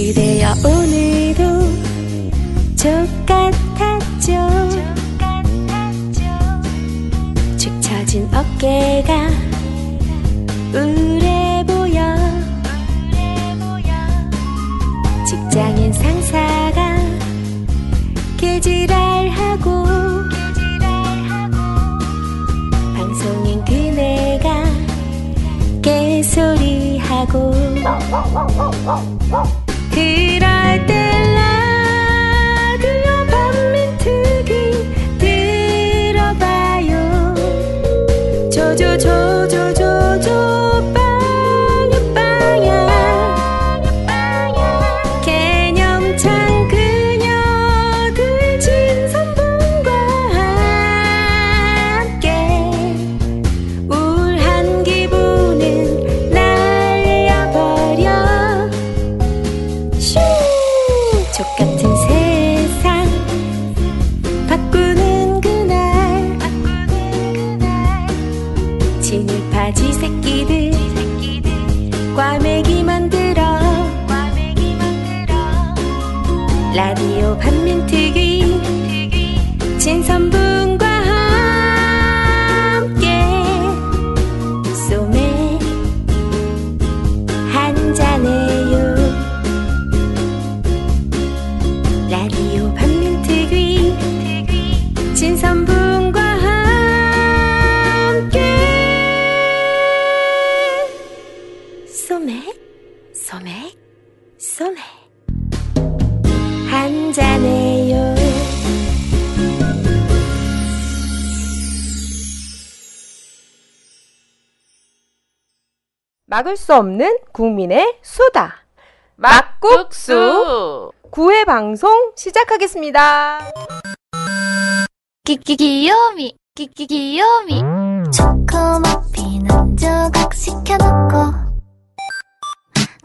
그대여 오늘도 족같았죠. 축 처진 어깨가 우울해 보여. 직장인 상사가 개지랄하고 방송인 그네가 개소리하고 그 막을 수 없는 국민의 수다. 막국수. 9회 방송 시작하겠습니다. 끼끼 귀요미 끼끼 귀요미 초코머핀 조각 시켜놓고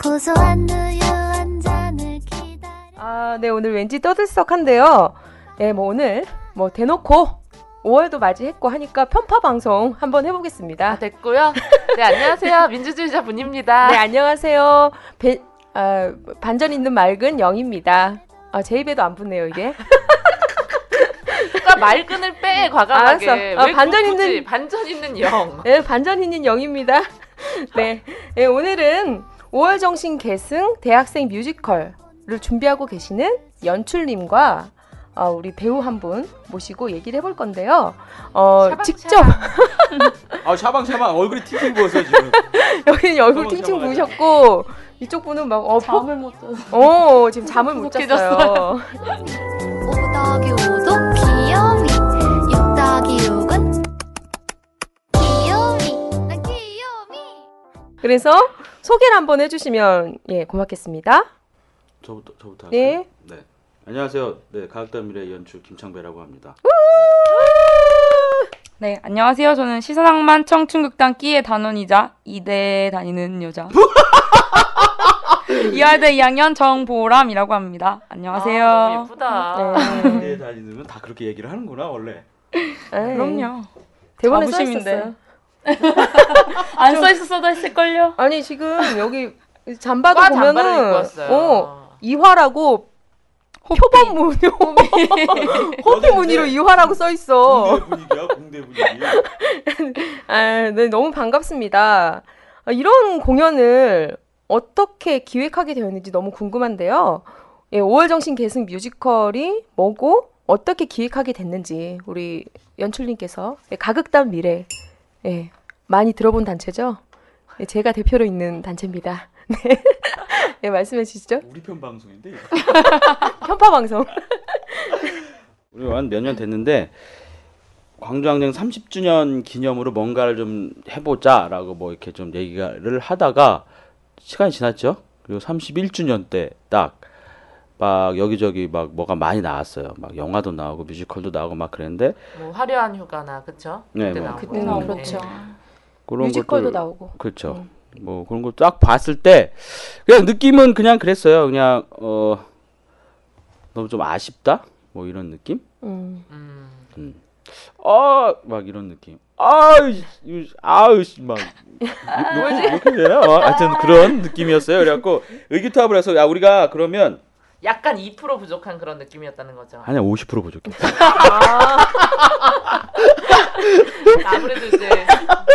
고소한 우유 한 잔을 기다려 아, 네, 오늘 왠지 떠들썩한데요. 네, 뭐 오늘 뭐 대놓고 5월도 맞이했고 하니까 편파 방송 한번 해보겠습니다. 아, 됐고요. 네, 안녕하세요. 민주주의자 분입니다. 네, 안녕하세요. 배, 아, 반전 있는 맑은 영입니다. 아, 제 입에도 안 붙네요, 이게. 그러니까 말끈을 빼 과감하게. 알았어. 아, 왜 반전 있는- 반전 있는 영. 네, 반전 있는 영입니다. 네. 네, 오늘은 5월 정신 계승 대학생 뮤지컬을 준비하고 계시는 연출님과 어, 우리 배우 한 분 모시고 얘기를 해볼 건데요. 어, 샤방샤방. 직접 아 샤방샤방 얼굴이 팅팅 부었어요 지금. 여기는 얼굴 팅팅. 부으셨고 이쪽 분은 막 어, 잠을 못 자서 어, 지금 잠을 못. 잤어요. 5 더하기 5도 귀요미 6 더하기 6은 귀요미 난 귀요미 그래서 소개를 한번 해주시면 예 고맙겠습니다. 저부터 저부터 네. 할까요? 네. 안녕하세요. 네 가극단 미래 연출 김창배라고 합니다. 네 안녕하세요 저는 시선낭만 청춘극단 끼의 단원이자 이대 다니는 여자 이화대 2학년 정보람이라고 합니다 안녕하세요 아, 너무 예쁘다. 네. 군대에 다니면 다 그렇게 얘기를 하는구나 원래. 에이, 그럼요 대본에 써 자부심인데. 있었어요. 안 써 있었어도 했을걸요 아니 지금 여기 잠바도 과 잠바를 입고 보면은 왔어요. 어 이화라고 표범 무늬 호피 무늬로 이화라고 써 있어. 군대 분위기야 군대 분위기. 아, 네 너무 반갑습니다. 아, 이런 공연을 어떻게 기획하게 되었는지 너무 궁금한데요. 예, 5월 정신 계승 뮤지컬이 뭐고 어떻게 기획하게 됐는지 우리 연출님께서 예, 가극단 미래 예, 많이 들어본 단체죠. 예, 제가 대표로 있는 단체입니다. 네, 예, 말씀해 주시죠. 우리 편 방송인데. 편파 방송. 우리 한몇 년 됐는데 광주항쟁 30주년 기념으로 뭔가를 좀 해보자라고 뭐 이렇게 좀 얘기를 하다가 시간이 지났죠. 그리고 31주년 때 딱 막 여기저기 막 뭐가 많이 나왔어요. 막 영화도 나오고 뮤지컬도 나오고 막 그랬는데 뭐 화려한 휴가나 그쵸? 네, 그때 뭐 나오고. 그때 음, 나오고. 그렇죠 그런 뮤지컬도 것들- 나오고. 그렇죠. 뭐 그런 거딱 봤을 때 그냥 느낌은 그냥 그랬어요. 그냥 어 너무 좀 아쉽다 뭐 이런 느낌. 음. 음. 어막 이런 느낌. 아우 씨, 막 이렇게 이렇게 되나? 어, 하여튼 그런 느낌이었어요. 그래갖고 의기투합을 해서 야 우리가 그러면 약간 2% 부족한 그런 느낌이었다는 거죠. 아니야 50% 부족했어. 아무래도 이제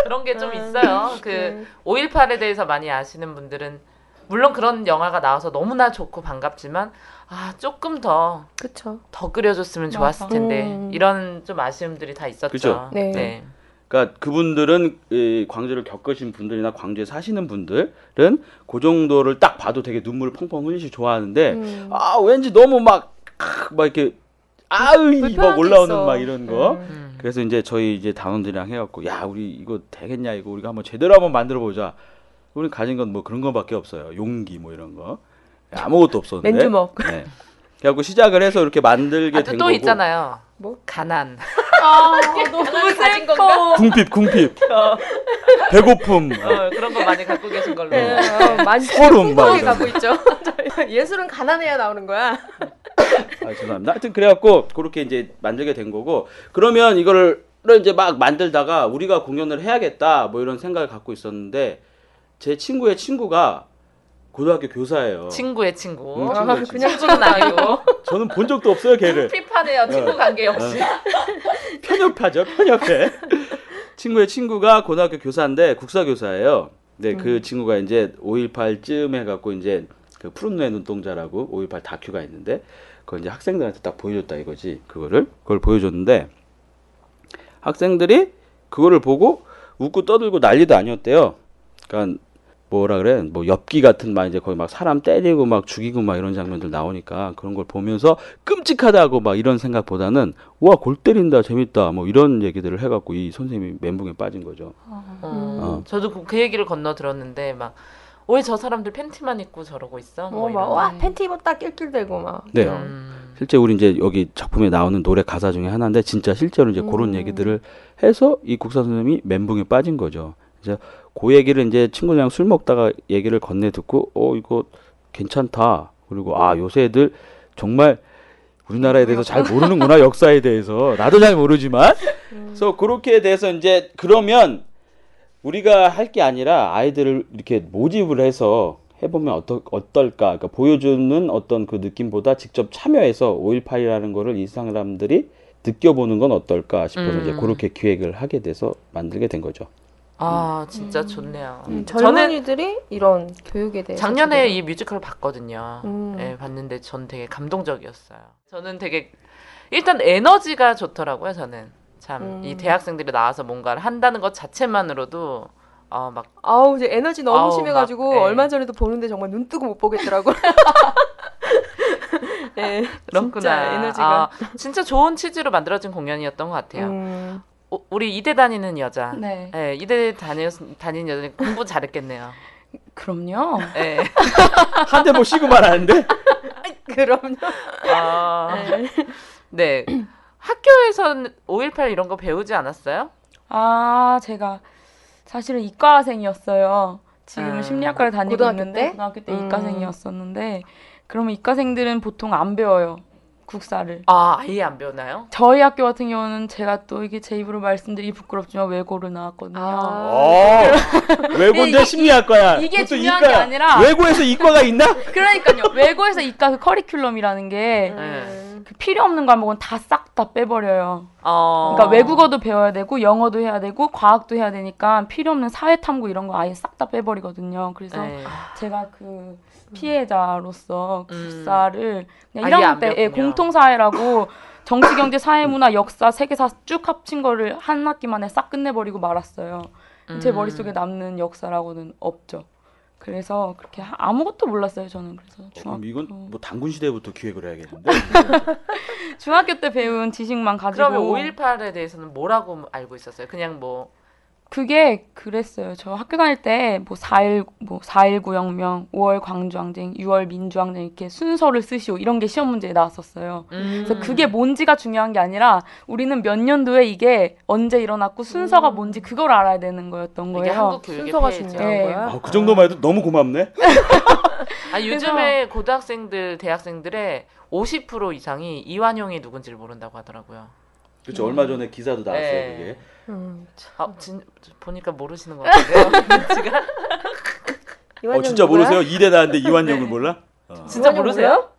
그런 게 좀 있어요. 그 네. 5.18에 대해서 많이 아시는 분들은 물론 그런 영화가 나와서 너무나 좋고 반갑지만 아 조금 더더 그쵸. 그려줬으면 좋았을. 텐데 음. 이런 좀 아쉬움들이 다 있었죠. 그죠? 네. 그러니까 그분들은 이 광주를 겪으신 분들이나 광주에 사시는 분들은 그 정도를 딱 봐도 되게 눈물 펑펑 흘리시 좋아하는데 음. 아 왠지 너무 막막 이렇게 아으 막 올라오는 있어. 막 이런 거. 음. 음. 그래서 이제 저희 이제 단원들이랑 해갖고 야 우리 이거 되겠냐 이거 우리가 한번 제대로 한번 만들어 보자. 우리 가진 건 뭐 그런 거밖에 없어요. 용기 뭐 이런 거 아무것도 없었는데. 맨주먹. 네. 그래갖고 시작을 해서 이렇게 만들게 아, 된 또, 거고. 또 있잖아요. 뭐? 가난. 아, 너무 가진. 건가? 궁핍 궁핍. 배고픔. 어, 그런 거 많이 갖고 계신 걸로. 네, 어, 많이 소름 이런 가고 있죠. 예술은 가난해야 나오는 거야. 아 죄송합니다. 하여튼 그래갖고 그렇게 이제 만들게 된 거고 그러면 이거를 이제 막 만들다가 우리가 공연을 해야겠다 뭐 이런 생각을 갖고 있었는데 제 친구의 친구가 고등학교 교사예요. 친구의 친구. 음, 아, 친구의 그냥 친구는 아니고. 저는 본 적도 없어요 걔를. 피파네요. 친구 관계 역시. 편협하죠 편협해. 친구의 친구가 고등학교 교사인데 국사 교사예요. 근데 그 친구가 이제 5.18쯤 해갖고 이제 그 푸른 눈의 눈동자라고 5.18 다큐가 있는데 그걸 이제 학생들한테 딱 보여줬다 이거지 그거를 그걸 보여줬는데 학생들이 그거를 보고 웃고 떠들고 난리도 아니었대요. 그러니까 뭐라 그래 뭐 엽기 같은 막 이제 거의 막 사람 때리고 막 죽이고 막 이런 장면들 나오니까 그런 걸 보면서 끔찍하다고 막 이런 생각보다는 와 골 때린다 재밌다 뭐 이런 얘기들을 해갖고 이 선생님이 멘붕에 빠진 거죠. 어, 어. 저도 그, 그 얘기를 건너 들었는데 막 왜 저 사람들 팬티만 입고 저러고 있어? 뭐 어, 막, 이런. 와, 팬티 입었다 낄낄대고 막. 네. 이런. 음. 실제 우리 이제 여기 작품에 나오는 노래 가사 중에 하나인데 진짜 실제로 이제 그런 얘기들을 해서 이 국사 선생님이 멘붕에 빠진 거죠. 이제 그 얘기를 이제 친구들이랑 술 먹다가 얘기를 건네 듣고 어 이거 괜찮다. 그리고 아 요새 애들 정말 우리나라에 대해서 잘 모르는구나 역사에 대해서 나도 잘 모르지만 그래서 그렇게 돼서 이제 그러면 우리가 할 게 아니라 아이들을 이렇게 모집을 해서 해보면 어떠, 어떨까 그러니까 보여주는 어떤 그 느낌보다 직접 참여해서 5.18이라는 거를 이 사람들이 느껴보는 건 어떨까 싶어서 음. 이제 그렇게 기획을 하게 돼서 만들게 된 거죠. 아 진짜 좋네요. 음, 저는 젊은이들이 이런 교육에 대해서 작년에 이 뮤지컬을 봤거든요. 음. 네, 봤는데 전 되게 감동적이었어요. 저는 되게 일단 에너지가 좋더라고요. 저는 참이 음. 대학생들이 나와서 뭔가를 한다는 것 자체만으로도 어, 막 아우 이제 에너지 너무 아우, 심해가지고 막, 네. 얼마 전에도 보는데 정말 눈 뜨고 못 보겠더라고. 예, 그렇구나. 진짜 에너지가. 아, 진짜 좋은 취지로 만들어진 공연이었던 것 같아요. 음, 오- 우리 이대 다니는 여자. 네. 네, 이대 다니, 다니는 여자 공부 잘했겠네요. 그럼요. 네. 한대뭐 쉬고 말하는데 그럼요. 아, 네. 네. 학교에서는 5.18 이런 거 배우지 않았어요? 아, 제가 사실은 이과생이었어요. 지금은 아, 심리학과를 다니고 고등학교 있는데 때? 고등학교 때 음. 이과생이었었는데 그러면 이과생들은 보통 안 배워요. 국사를. 아, 아예 안 배우나요? 저희 학교 같은 경우는 제가 또 이게 제 입으로 말씀드리기 부끄럽지만 외고를 나왔거든요. 아. 어, 외고인데 이게- 심리학과야. 이게 그것도 중요한 게 이과야. 아니라- 외고에서 이과가 있나? 그러니까요. 외고에서 이과 그 커리큘럼이라는 게 음. 그 필요 없는 과목은 다 싹 다 빼버려요. 어. 그러니까 외국어도 배워야 되고 영어도 해야 되고 과학도 해야 되니까 필요 없는 사회 탐구 이런 거 아예 싹 다 빼버리거든요. 그래서 네. 제가 그 피해자로서 음. 국사를 그냥 아예 1학년 안때 예. 공통사회라고 정치, 경제, 사회 문화, 역사, 세계사 쭉 합친 거를 한 학기 만에 싹 끝내버리고 말았어요. 제 음. 머릿속에 남는 역사라고는 없죠. 그래서 그렇게 하- 아무것도 몰랐어요, 저는. 그래서 그럼 중학교, 이건 뭐 당군 시대부터 기획을 해야겠는데. 중학교 때 배운 지식만 가지고 그러면 5.18에 대해서는 뭐라고 알고 있었어요? 그냥 뭐 그게 그랬어요. 저 학교 다닐 때 뭐 4.1, 뭐4.19 혁명, 5월 광주항쟁, 6월 민주항쟁 이렇게 순서를 쓰시오 이런 게 시험 문제에 나왔었어요. 음. 그래서 그게 뭔지가 중요한 게 아니라 우리는 몇 년도에 이게 언제 일어났고 순서가 뭔지 그걸 알아야 되는 거였던 거예요. 한국 교육의 순서가. 중요한 예. 거야. 아, 그 정도만 해도 너무 고맙네. 아, 요즘에 고등학생들, 대학생들의 50% 이상이 이완용이 누군지를 모른다고 하더라고요. 그렇죠. 얼마 전에 기사도 나왔어요. 네. 그게. 음, 아, 진, 보니까 모르시는 것 같은데요. 이완영 어 진짜 누구야? 모르세요? 이대 나는데 이완영을 몰라? 어. 진짜 이완영 모르세요?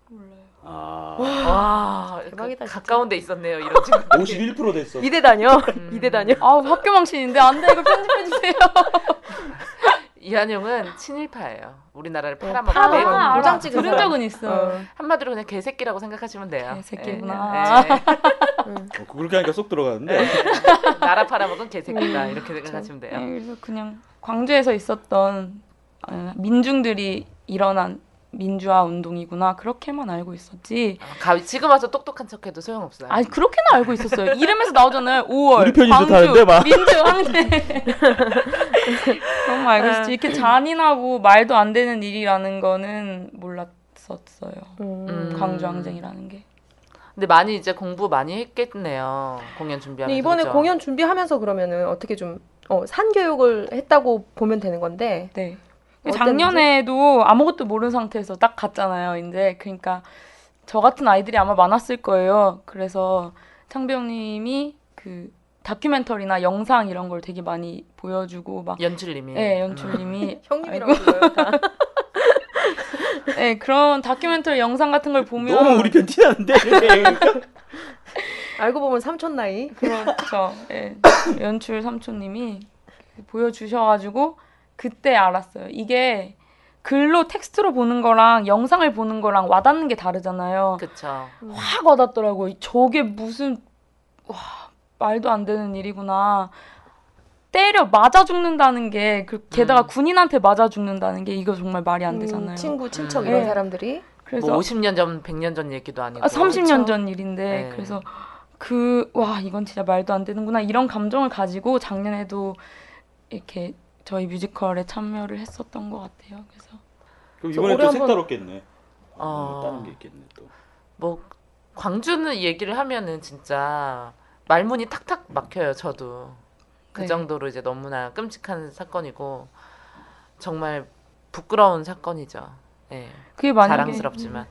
아. 와, 대박이다, 그 진짜. 가까운 데 있었네요. 이런 친구들이. 51% 됐어. 이대 다녀. 음. 이대 다녀. 아 학교 망신인데 안 돼 이거 편집해 주세요. 이한용은 친일파예요. 우리나라를 어, 팔아먹은 팔아먹은 외국 도장 찍은 들은. 적은 있어. 어. 한마디로 그냥 개새끼라고 생각하시면 돼요. 개새끼구나. 예, 예. 어, 그렇게 하니까 쏙 들어가는데. 네. 나라 팔아먹은 개새끼다 이렇게 생각하시면 돼요. 네, 그래서 그냥 광주에서 있었던 아, 민중들이 일어난 민주화 운동이구나 그렇게만 알고 있었지. 아, 가- 지금 와서 똑똑한 척해도 소용없어요. 아니 그렇게는 알고 있었어요. 이름에서 나오잖아요. 5월 우리 편이 광주 막. 민주 황제. 그런 거 알고 있었지. 이렇게 잔인하고 말도 안 되는 일이라는 거는 몰랐었어요. 음. 음. 광주 항쟁이라는 게. 근데 많이 이제 공부 많이 했겠네요. 공연 준비하면서. 근데 이번에 그죠? 공연 준비하면서 그러면은 어떻게 좀 어, 산교육을 했다고 보면 되는 건데. 네. 작년에도 아무것도 모르는 상태에서 딱 갔잖아요. 이제 그러니까 저 같은 아이들이 아마 많았을 거예요. 그래서 창병님이 그 다큐멘터리나 영상 이런 걸 되게 많이 보여주고 막 연출님이. 네, 연출님이 형님이라고 불러요. 다. 네, 그런 다큐멘터리 영상 같은 걸 보면 너무 우리 편 티나는데. 알고 보면 삼촌 나이. 그렇죠. 예. 연출 삼촌님이 보여주셔가지고 그때 알았어요. 이게 글로 텍스트로 보는 거랑 영상을 보는 거랑 와닿는 게 다르잖아요. 그쵸. 확 와닿더라고요. 저게 무슨 와 말도 안 되는 일이구나. 때려 맞아 죽는다는 게 그, 게다가 음. 군인한테 맞아 죽는다는 게 이거 정말 말이 안 음, 되잖아요. 친구, 친척 음. 이런 네. 사람들이. 그래서 뭐 50년 전, 100년 전 얘기도 아니고. 아, 30년 그쵸. 전 일인데 네. 그래서 그 와 이건 진짜 말도 안 되는구나 이런 감정을 가지고 작년에도 이렇게 저희 뮤지컬에 참여를 했었던 것 같아요. 그래서 그럼 이번에 또 한번- 색다롭겠네. 어. 어. 다른 게 있겠네 또. 뭐 광주는 얘기를 하면은 진짜 말문이 탁탁 막혀요. 저도 그 네. 정도로 이제 너무나 끔찍한 사건이고 정말 부끄러운 사건이죠. 예. 그게 만약에 자랑스럽지만.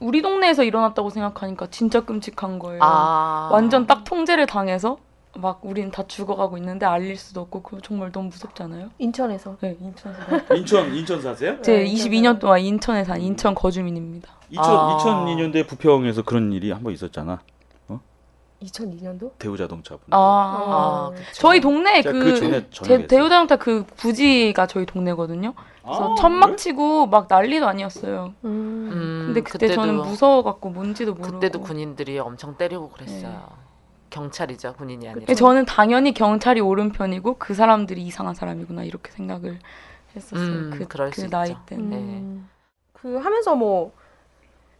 우리 동네에서 일어났다고 생각하니까 진짜 끔찍한 거예요. 아 완전 딱 통제를 당해서 막 우린 다 죽어가고 있는데 알릴 수도 없고 그거 정말 너무 무섭잖아요. 인천에서. 네, 인천에서. 인천 인천 사세요? 제 네, 22년 동안 인천에 산 인천 거주민입니다. 2000 아. 2002년도에 부평에서 그런 일이 한 번 있었잖아. 2002년도? 대우자동차 분. 아, 아, 그쵸. 저희 동네 그, 그 전에. 대 우자동차 그 부지가 저희 동네거든요. 그래서 아, 천막 그래? 치고 막 난리도 아니었어요. 음. 음, 근데 그때 그때도- 저는 무서워갖고 뭔지도 모르고. 그때도 군인들이 엄청 때리고 그랬어요. 네. 경찰이죠 군인이 아니라. 근데 저는 당연히 경찰이 오른편이고 그 사람들이 이상한 사람이구나 이렇게 생각을 했었어요. 음, 그, 그럴 그수 나이 있죠. 때는. 음. 그 하면서 뭐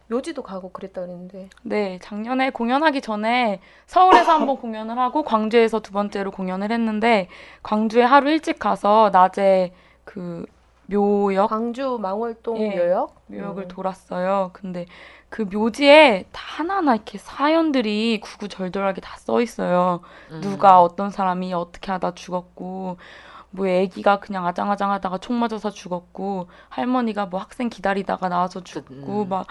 묘지도 가고 그랬다 그랬는데. 네, 작년에 공연하기 전에 서울에서 한번 공연을 하고 광주에서 두 번째로 공연을 했는데 광주에 하루 일찍 가서 낮에 그 묘역 광주 망월동 예. 묘역? 묘역을 음. 돌았어요. 근데 그 묘지에 다 하나하나 이렇게 사연들이 구구절절하게 다 써 있어요. 음. 누가 어떤 사람이 어떻게 하다 죽었고 뭐 애기가 그냥 아장아장하다가 총 맞아서 죽었고 할머니가 뭐 학생 기다리다가 나와서 죽고 음. 막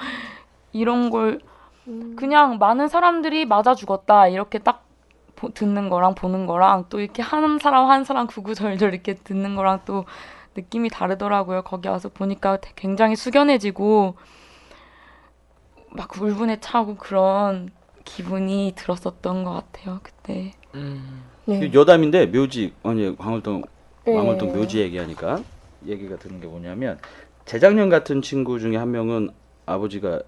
이런 걸 음. 그냥 많은 사람들이 맞아 죽었다 이렇게 딱 보- 듣는 거랑 보는 거랑 또 이렇게 한 사람 한 사람 구구절절 이렇게 듣는 거랑 또 느낌이 다르더라고요. 거기 와서 보니까 되- 굉장히 숙연해지고 막 울분에 차고 그런 기분이 들었었던 것 같아요. 그때. 음. 네. 그 여담인데 묘지 아니 광월동 예. 광월동 묘지 얘기하니까 얘기가 드는 게 뭐냐면 재작년 같은 친구 중에 한 명은 아버지가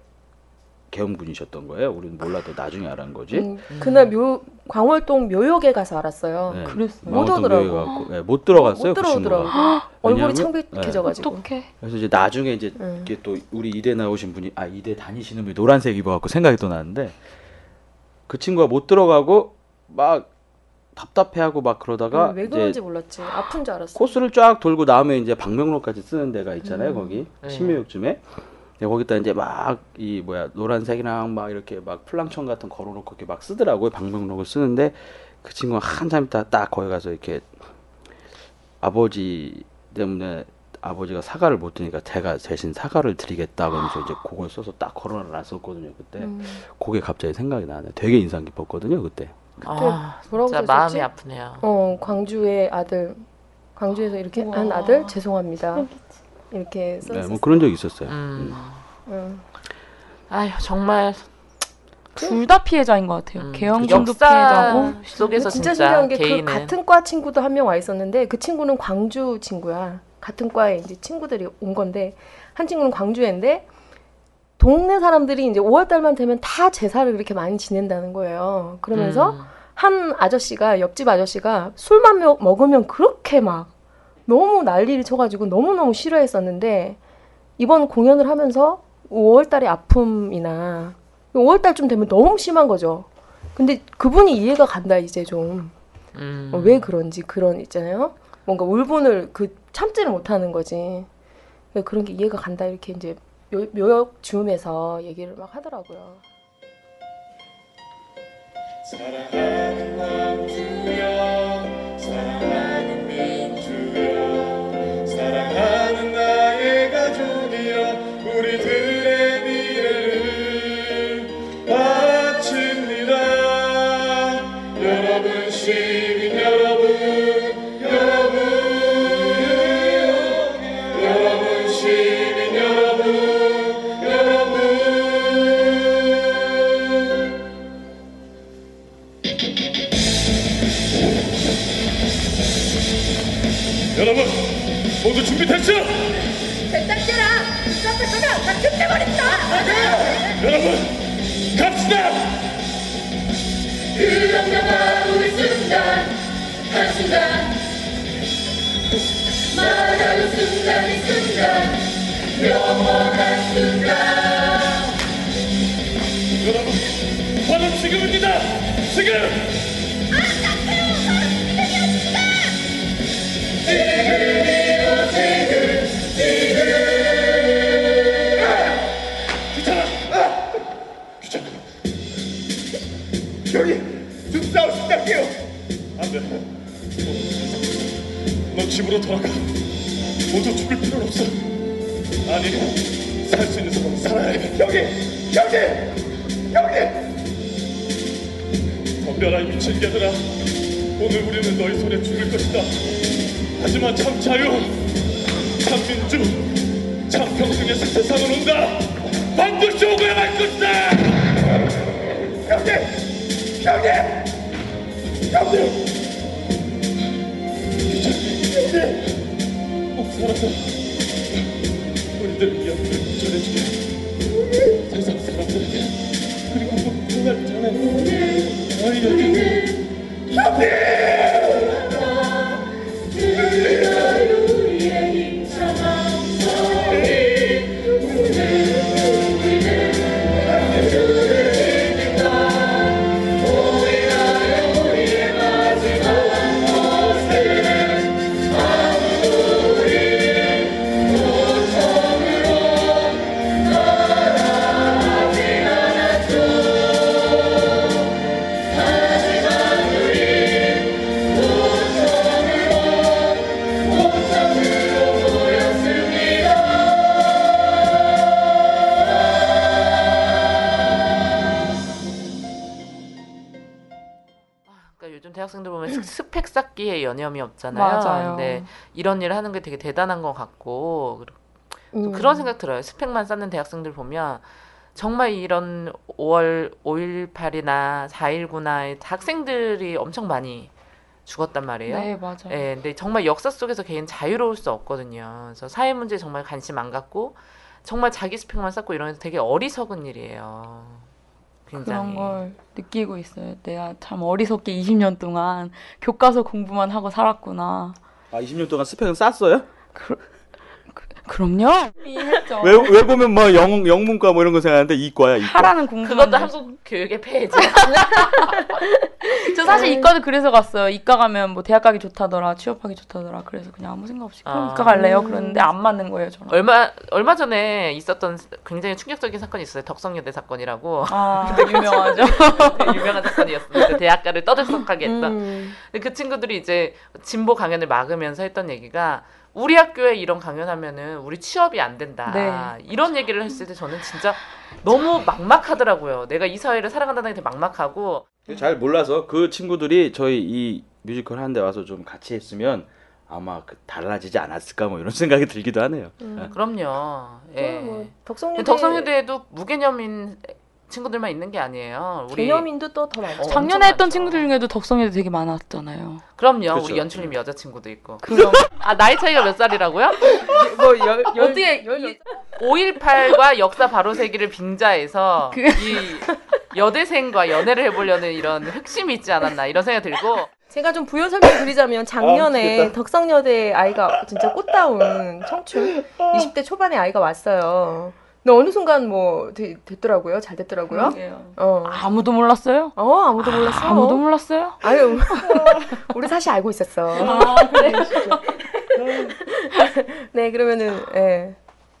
계엄군이셨던 거예요. 우리는 몰라도 나중에 알은 거지. 음, 그날 묘 광월동 묘역에 가서 알았어요. 네. 그랬어요. 못 오더라고. 네, 못 들어갔어요. 못그 들어오더라고. 친구가. 얼굴이 창백해져가지고. 어떡해. 그래서 이제 나중에 이제 음. 이게 또 우리 이대 나오신 분이 아 이대 다니시는 분이 노란색 입어갖고 생각이 또 나는데 그 친구가 못 들어가고 막 답답해하고 막 그러다가 음, 왜 그런지 몰랐지. 아픈 줄 알았어. 코스를 쫙 돌고 나오면 이제 방명로까지 쓰는 데가 있잖아요 음. 거기 네. 신묘역쯤에 네, 거기다 이제 막 이 뭐야 노란색이랑 막 이렇게 막 플랑천 같은 거 걸어놓고 이렇게 막 쓰더라고요 방명록을 쓰는데 그 친구가 한참 있다 딱 거기 가서 이렇게 아버지 때문에 아버지가 사과를 못 드니까 제가 대신 사과를 드리겠다 그러면서 이제 그걸 써서 딱 걸어놨었거든요 그때 음. 그게 갑자기 생각이 나네 되게 인상 깊었거든요 그때 아, 뭐라고 진짜? 마음이 아프네요. 어 광주의 아들 광주에서 이렇게 한 우와. 아들 죄송합니다. 이렇게 네, 썼어. 뭐 그런 적 있었어요. 음. 응. 아휴 정말 둘 다 피해자인 것 같아요. 음, 개영준도 역사 피해자고 속에서 진짜 진짜, 신기한 게그 개인은 같은 과 친구도 한 명 와 있었는데 그 친구는 광주 친구야. 같은 과에 이제 친구들이 온 건데 한 친구는 광주인데 동네 사람들이 이제 5월 달만 되면 다 제사를 이렇게 많이 지낸다는 거예요. 그러면서 음. 한 아저씨가 옆집 아저씨가 술만 먹- 먹으면 그렇게 막 너무 난리를 쳐가지고 너무너무 싫어했었는데 이번 공연을 하면서 5월달의 아픔이나 5월달쯤 되면 너무 심한 거죠. 근데 그분이 이해가 간다 이제 좀왜 음. 그런지 그런 있잖아요. 뭔가 울분을 그 참지를 못하는 거지. 그런 게 이해가 간다 이렇게 이제 묘, 묘역 줌에서 얘기를 막 하더라고요. 사랑하는 왕주여 사랑하는 우리들 집으로 돌아가 모두 죽을 필요는 없어. 아니 살 수 있는 사람은 살아야 해 여기 여기 여기! 덤벼라 이 미친 개들아. 오늘 우리는 너희 손에 죽을 것이다. 하지만 참 자유 참 민주 참 평등의 새 세상은 온다. 반드시 오고야 할 것이다. 여기 여기 여기 우리들 이야기를 전해주게 세상 사람들에게 그리고 꼭 그날 전에 아이에게 그러 여념이 없잖아요. 맞아요. 근데 이런 일을 하는 게 되게 대단한 것 같고 음. 그런 생각 들어요. 스펙만 쌓는 대학생들 보면 정말 이런 5월 5.18이나 4.19나 학생들이 엄청 많이 죽었단 말이에요. 네 맞아요. 예, 근데 정말 역사 속에서 개인 자유로울 수 없거든요. 그래서 사회 문제에 정말 관심 안 갖고 정말 자기 스펙만 쌓고 이러는 되게 어리석은 일이에요. 굉장히. 그런 걸 느끼고 있어요. 내가 참 어리석게 20년 동안 교과서 공부만 하고 살았구나. 아 20년 동안 스펙은 쌌어요? 그 럼요. 했죠. 왜, 왜 보면 뭐 영, 영문과 뭐 이런 거 생각하는데 이과야 이과. 하라는 공부. 그것도 한국 교육의 폐해죠. 저 사실 이과도 그래서 갔어요. 이과 가면 뭐 대학 가기 좋다더라, 취업하기 좋다더라. 그래서 그냥 아무 생각 없이 그럼 아. 이과 갈래요. 그랬는데 안 맞는 거예요, 저랑. 얼마 얼마 전에 있었던 굉장히 충격적인 사건이 있어요. 덕성여대 사건이라고 아, 유명하죠. 되게 유명한 사건이었습니다. 대학가를 떠들썩하게 했던. 음. 근데 그 친구들이 이제 진보 강연을 막으면서 했던 얘기가 우리 학교에 이런 강연하면은 우리 취업이 안 된다. 네. 이런 얘기를 했을 때 저는 진짜 너무 막막하더라고요. 내가 이 사회를 살아간다는 게 되게 막막하고 잘 몰라서 그 친구들이 저희 이 뮤지컬 하는데 와서 좀 같이 했으면 아마 그 달라지지 않았을까 뭐 이런 생각이 들기도 하네요. 예. 그럼요. 예. 뭐 덕성여대 덕성여대에도 무개념인 친구들만 있는 게 아니에요. 우리 개념인도 또 더 많죠. 어, 작년에 했던 많죠. 친구들 중에도 덕성에도 되게 많았잖아요. 그럼요. 그쵸. 우리 연출님 여자친구도 있고. 그럼 아 나이 차이가 몇 살이라고요? 뭐 열, 열, 어떻게 5.18과 역사 바로 세기를 빙자해서 그- 이 여대생과 연애를 해보려는 이런 흑심이 있지 않았나 이런 생각이 들고 제가 좀 부연 설명 드리자면 작년에 미치겠다. 덕성여대 아이가 진짜 꽃다운 청춘 20대 초반의 아이가 왔어요. 근데 어느 순간 뭐 되, 됐더라고요. 잘 됐더라고요. 어. 아무도 몰랐어요? 어, 아무도 몰랐어. 아무도 몰랐어요? 아유, 우리 사실 알고 있었어. 아 그래. 네, 그러면은 예.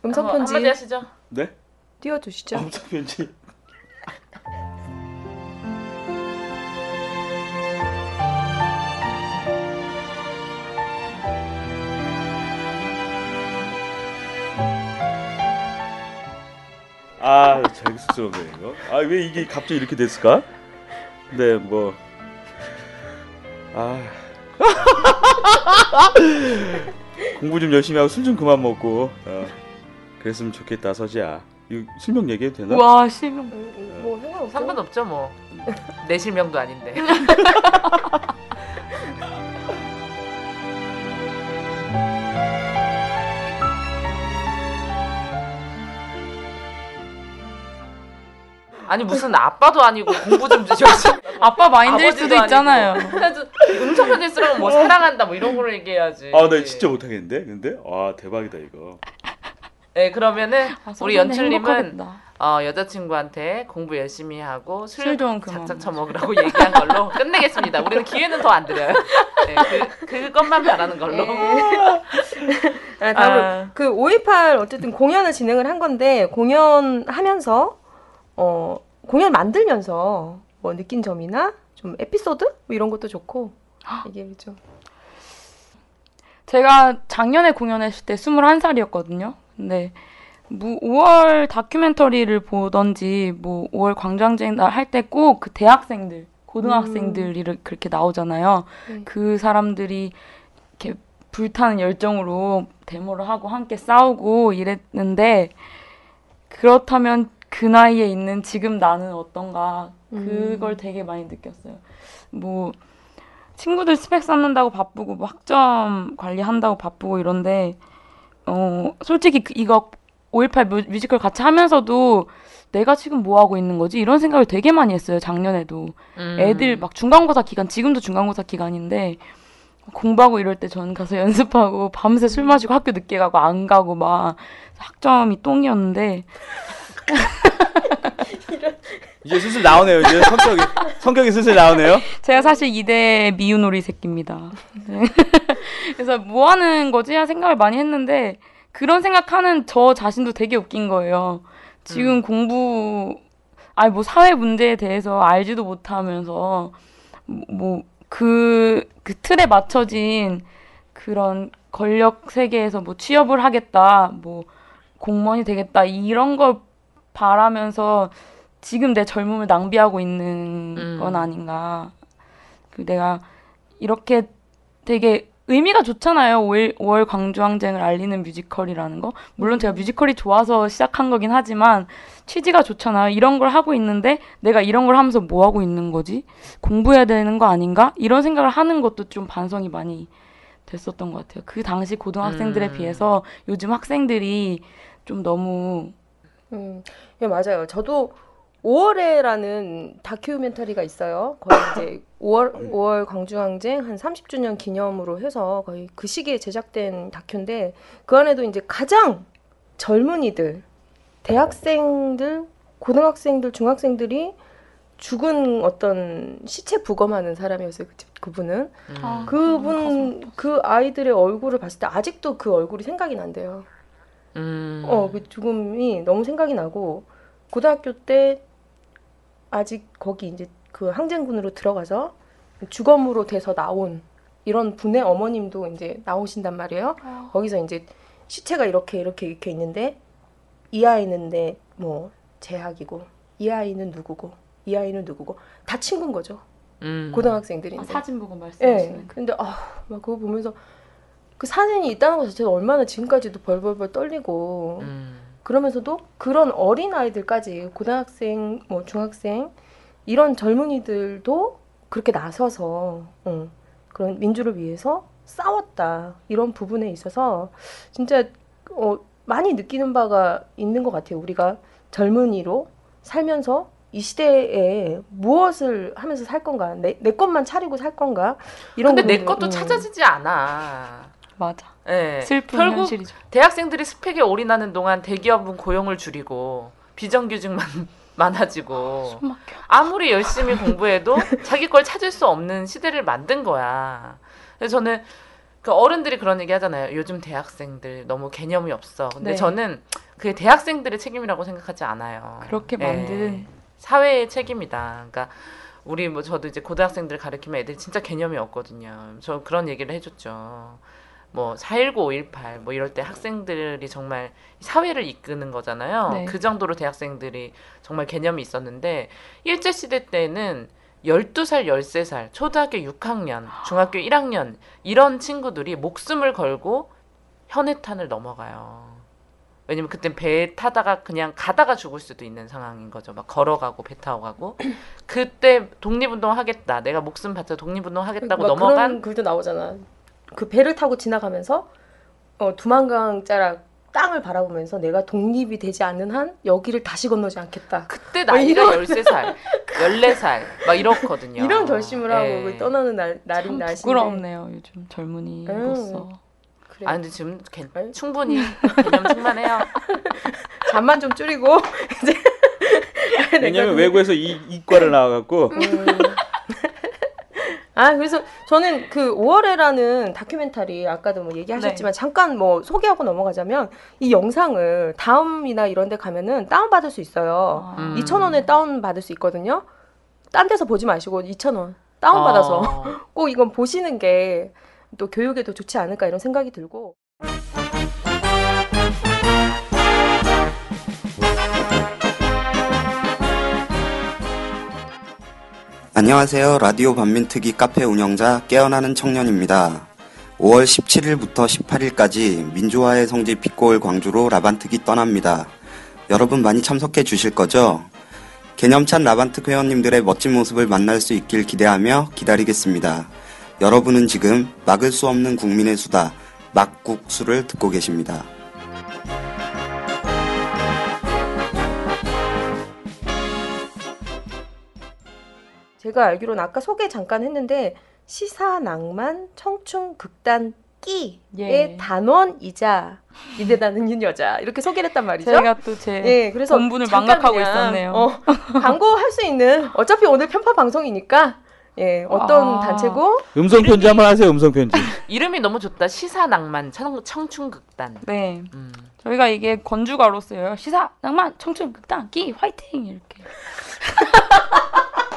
음성 편지 한마디 하시죠. 네? 띄워주시죠. 엄청 편지. 아, 자기스럽네 이거. 아, 왜 이게 갑자기 이렇게 됐을까? 네, 뭐 아. 공부 좀 열심히 하고 술 좀 그만 먹고 어. 그랬으면 좋겠다, 서지야. 이거 실명 얘기해도 되나? 와 실명. 뭐 상관없어. 상관없죠 뭐. 내 실명도 아닌데. 아니 무슨 아빠도 아니고 공부 좀 주셔야지. 아빠 마인드일 수도 있잖아요. 음성 편지 쓰라면 뭐 사랑한다 뭐 이런 거를 얘기해야지. 아, 나 진짜 못하겠는데? 근데? 아, 대박이다, 이거. 네 그러면은 아, 우리 연출님은. 어, 여자친구한테 공부 열심히 하고 술, 술좀 그만 작작 처먹으라고 얘기한 걸로 끝내겠습니다. 우리는 기회는 더 안 드려요. 네, 그, 그것만 바라는 걸로. 아, 다음으로 아. 그5.18 어쨌든 공연을 진행을 한 건데 공연하면서 어 공연 만들면서 뭐 느낀 점이나 좀 에피소드 뭐 이런 것도 좋고 얘기해죠. 제가 작년에 공연했을 때 21살이었거든요. 근데 뭐 5월 다큐멘터리를 보던지 뭐 5월 광장쟁 할때 꼭 그 대학생들, 고등학생들이 그렇게 나오잖아요. 네. 그 사람들이 이렇게 불타는 열정으로 데모를 하고 함께 싸우고 이랬는데 그렇다면 그 나이에 있는 지금 나는 어떤가 그걸 되게 많이 느꼈어요. 뭐 친구들 스펙 쌓는다고 바쁘고 뭐 학점 관리한다고 바쁘고 이런데 어 솔직히 그- 이거 5.18 뮤- 뮤지컬 같이 하면서도 내가 지금 뭐 하고 있는 거지 이런 생각을 되게 많이 했어요 작년에도 음. 애들 막 중간고사 기간 지금도 중간고사 기간인데 공부하고 이럴 때 저는 가서 연습하고 밤새 술 마시고 학교 늦게 가고 안 가고 막 학점이 똥이었는데 이제 슬슬 나오네요. 이제 성격이 성격이 슬슬 나오네요. 제가 사실 이대 미운 오리 새끼입니다. 네. 그래서 뭐 하는 거지? 한 생각을 많이 했는데 그런 생각하는 저 자신도 되게 웃긴 거예요. 지금 공부 아니 뭐 사회 문제에 대해서 알지도 못하면서 뭐그그 틀에 맞춰진 그런 권력 세계에서 뭐 취업을 하겠다, 뭐 공무원이 되겠다 이런 걸 바라면서 지금 내 젊음을 낭비하고 있는 음. 건 아닌가. 그 내가 이렇게 되게 의미가 좋잖아요. 5월, 5월 광주항쟁을 알리는 뮤지컬이라는 거. 물론 제가 뮤지컬이 좋아서 시작한 거긴 하지만 취지가 좋잖아요. 이런 걸 하고 있는데 내가 이런 걸 하면서 뭐 하고 있는 거지? 공부해야 되는 거 아닌가? 이런 생각을 하는 것도 좀 반성이 많이 됐었던 것 같아요. 그 당시 고등학생들에 음. 비해서 요즘 학생들이 좀 너무 음, 예, 맞아요. 저도 5월에라는 다큐멘터리가 있어요. 거의 이제 5월 5월 광주항쟁 한 30주년 기념으로 해서 거의 그 시기에 제작된 다큐인데 그 안에도 이제 가장 젊은이들, 대학생들, 고등학생들, 중학생들이 죽은 어떤 시체 부검하는 사람이었어요. 그, 그분은 음. 아. 그분 그 아이들의 얼굴을 봤을 때 아직도 그 얼굴이 생각이 난대요. 음. 어, 그 죽음이 너무 생각이 나고 고등학교 때 아직 거기 이제 그 항쟁군으로 들어가서 주검으로 돼서 나온 이런 분의 어머님도 이제 나오신단 말이에요. 거기서 이제 시체가 이렇게 이렇게 이렇게 있는데 이 아이는 내 뭐 제학이고 이 아이는 누구고 이 아이는 누구고 다 친구인 거죠. 음. 고등학생들인데. 아, 사진 보고 예. 말씀하시는. 근데 아, 막 그거 보면서 그 사진이 있다는 것 자체가 얼마나 지금까지도 벌벌벌 떨리고 음. 그러면서도 그런 어린 아이들까지 고등학생, 뭐 중학생 이런 젊은이들도 그렇게 나서서 어, 그런 민주를 위해서 싸웠다 이런 부분에 있어서 진짜 어, 많이 느끼는 바가 있는 것 같아요. 우리가 젊은이로 살면서 이 시대에 무엇을 하면서 살 건가? 내, 내 것만 차리고 살 건가? 이런 근데 내 것도 음. 찾아지지 않아. 맞아. 예. 슬픈 결국 현실이죠. 대학생들이 스펙에 올인하는 동안 대기업은 고용을 줄이고 비정규직만 많아지고. 아무리 열심히 공부해도 자기 걸 찾을 수 없는 시대를 만든 거야. 그래서 저는 그 어른들이 그런 얘기 하잖아요. 요즘 대학생들 너무 개념이 없어. 근데 네. 저는 그게 대학생들의 책임이라고 생각하지 않아요. 그렇게 예. 만든 사회의 책임이다. 그러니까 우리 뭐 저도 이제 고등학생들 가르치면 애들 진짜 개념이 없거든요. 저 그런 얘기를 해줬죠. 뭐 419, 518, 뭐 이럴 때 학생들이 정말 사회를 이끄는 거잖아요. 네. 그 정도로 대학생들이 정말 개념이 있었는데 일제 시대 때는 12살, 13살, 초등학교 6학년, 중학교 1학년 이런 친구들이 목숨을 걸고 현해탄을 넘어가요. 왜냐면 그땐 배 타다가 그냥 가다가 죽을 수도 있는 상황인 거죠. 막 걸어가고 배 타고 가고. 그때 독립운동 하겠다. 내가 목숨 바쳐 독립운동 하겠다고 막 넘어간 그런 글도 나오잖아. 그 배를 타고 지나가면서 어, 두만강 자락 땅을 바라보면서 내가 독립이 되지 않는 한 여기를 다시 건너지 않겠다. 그때 나이가 이런- 13살, 14살 막 이렇거든요. 이런 결심을 하고 예. 그 떠나는 날, 날인 참 날인데 부끄럽네요. 요즘 젊은이로서. 그래. 아 근데 지금 개-. 충분히 개념 충만해요. 잠만 좀 줄이고 이제 왜냐면 외국에서 이 이과를 나와갖고 음. 아 그래서 저는 그 5월에라는 다큐멘터리 아까도 뭐 얘기하셨지만 잠깐 뭐 소개하고 넘어가자면 이 영상을 다음이나 이런 데 가면은 다운 받을 수 있어요. 아. 음. 2,000원에 다운 받을 수 있거든요. 딴 데서 보지 마시고 2,000원 다운 받아서 어. 꼭 이건 보시는 게 또 교육에도 좋지 않을까 이런 생각이 들고 안녕하세요. 라디오 반민특위 카페 운영자 깨어나는 청년입니다. 5월 17일부터 18일까지 민주화의 성지 빛고울 광주로 라반특위 떠납니다. 여러분 많이 참석해 주실 거죠? 개념찬 라반특 회원님들의 멋진 모습을 만날 수 있길 기대하며 기다리겠습니다. 여러분은 지금 막을 수 없는 국민의 수다 막국수를 듣고 계십니다. 제가 알기로는 아까 소개 잠깐 했는데 시사 낭만 청춘 극단 끼의 예. 단원이자 이대다는 여자 이렇게 소개를 했단 말이죠. 제가 또제 예, 그래서 본분을 잠깐 망각하고 그냥, 있었네요. 어, 광고할 수 있는 어차피 오늘 편파 방송이니까 예, 어떤 아. 단체고 음성 편지 한번 하세요. 음성 편지. 이름이 너무 좋다. 시사 낭만 청, 청춘극단. 네. 음. 저희가 이게 건주가로 쓰여요. 시사, 낭만, 청춘, 극단, 끼, 화이팅! 이렇게.